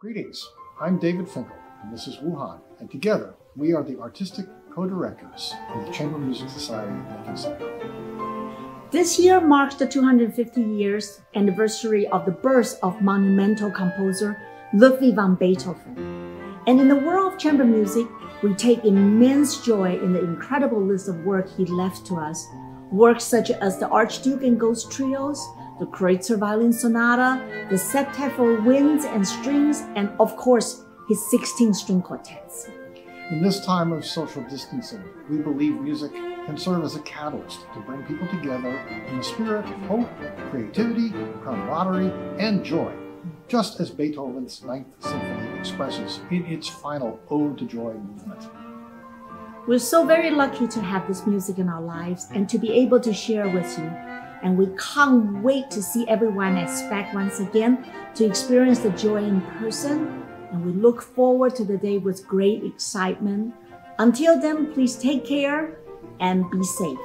Greetings, I'm David Finckel, and this is Wu Han, and together we are the artistic co-directors of the Chamber Music Society of Lincoln Center. This year marks the 250 years anniversary of the birth of monumental composer Ludwig van Beethoven. And in the world of chamber music, we take immense joy in the incredible list of work he left to us. Works such as the Archduke and Ghost Trios, the Kreutzer Violin Sonata, the Septet for Winds and Strings, and of course, his 16 string quartets. In this time of social distancing, we believe music can serve as a catalyst to bring people together in the spirit of hope, creativity, camaraderie, and joy, just as Beethoven's Ninth Symphony expresses in its final Ode to Joy movement. We're so very lucky to have this music in our lives and to be able to share with you. And we can't wait to see everyone at SPAC once again to experience the joy in person. And we look forward to the day with great excitement. Until then, please take care and be safe.